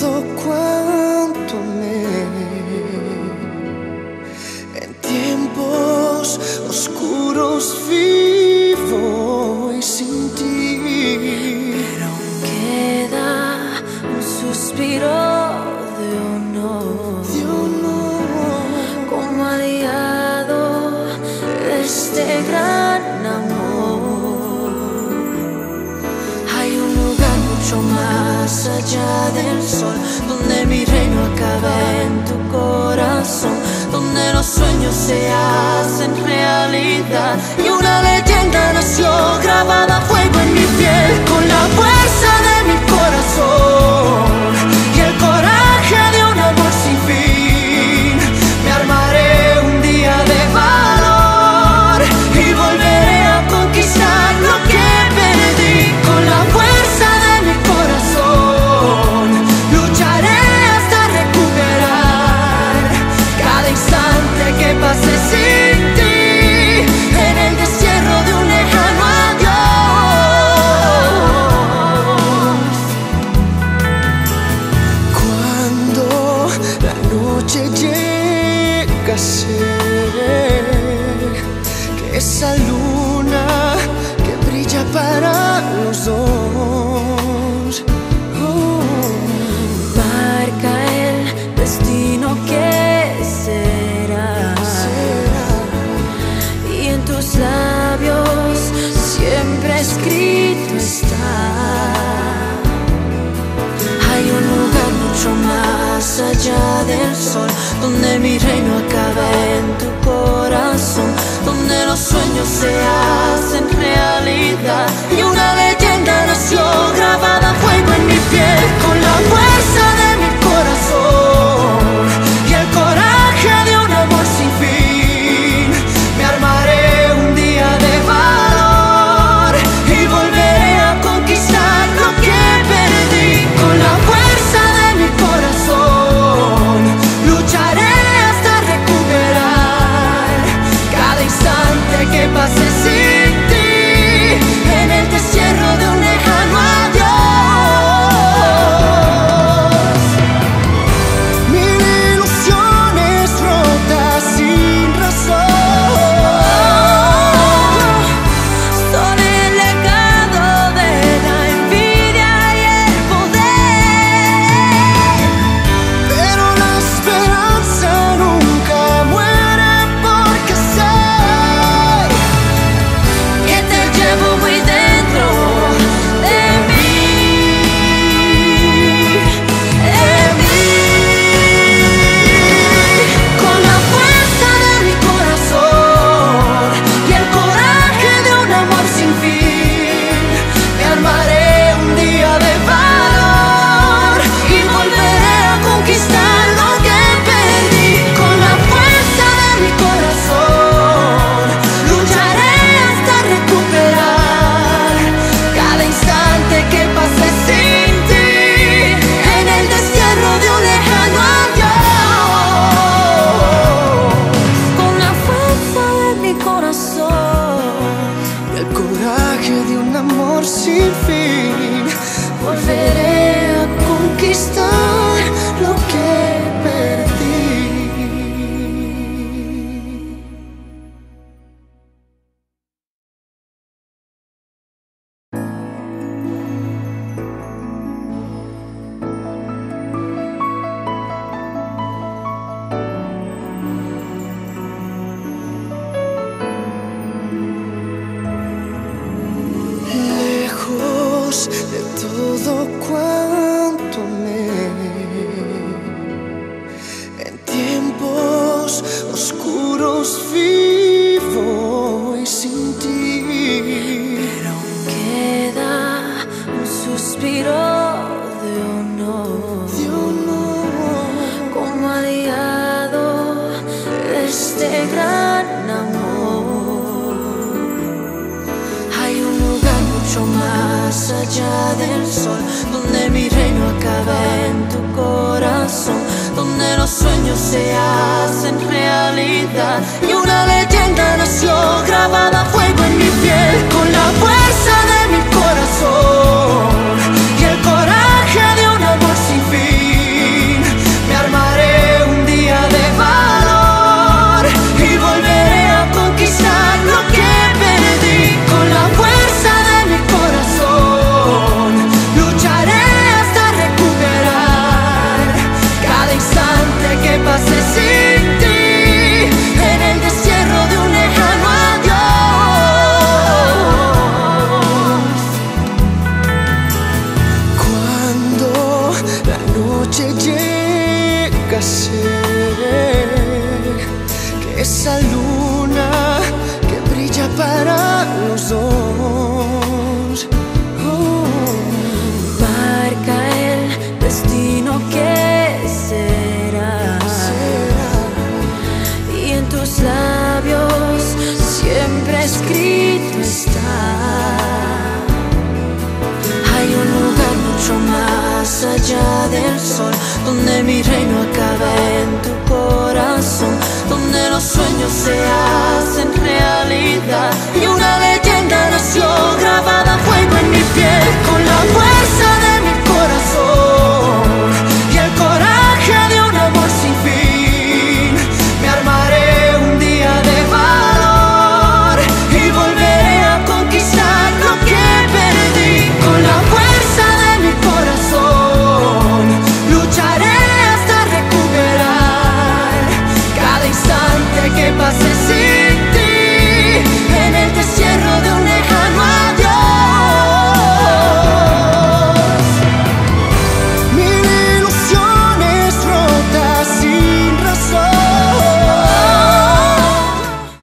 todo cuanto me en tiempos oscuros vivo y sin ti. Pero queda un suspiro de honor, de honor. como aliado de este gran amor. allá del sol, donde mi reino acaba en tu corazón, donde los sueños se hacen noche llega ser que esa luna que brilla para los dos oh. marca el destino que será, será. y en tus labios siempre escrito está hay un lugar mucho más allá del sol, donde mi reino acaba en tu corazón, donde los sueños se hacen realidad y una vez luz de todo. mucho más allá del sol, donde mi reino acaba en tu corazón, donde los sueños se hacen realidad y una leyenda. que esa luna que brilla para los dos. você? É.